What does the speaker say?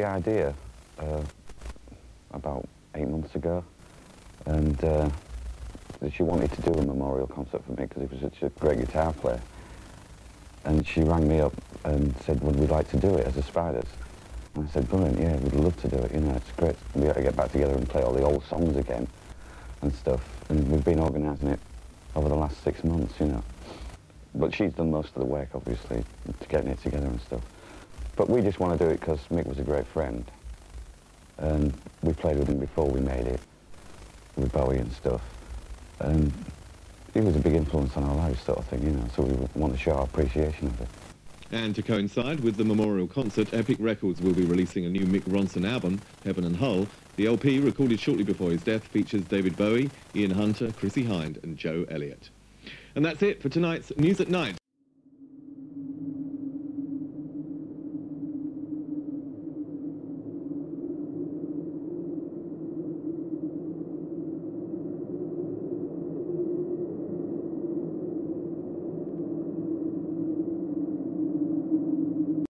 idea uh, about eight months ago, and uh, she wanted to do a memorial concert for me because he was such a great guitar player. And she rang me up and said, would we like to do it as the Spiders? And I said, brilliant, yeah, we'd love to do it, you know, it's great. We got to get back together and play all the old songs again and stuff. And we've been organising it over the last six months, you know. But she's done most of the work, obviously, to getting it together and stuff. But we just want to do it because Mick was a great friend. And we played with him before we made it, with Bowie and stuff. And he was a big influence on our lives, sort of thing, you know, so we want to show our appreciation of it. And to coincide with the memorial concert, Epic Records will be releasing a new Mick Ronson album, Heaven and Hull. The LP, recorded shortly before his death, features David Bowie, Ian Hunter, Chrissie Hynde and Joe Elliott. And that's it for tonight's News at Night.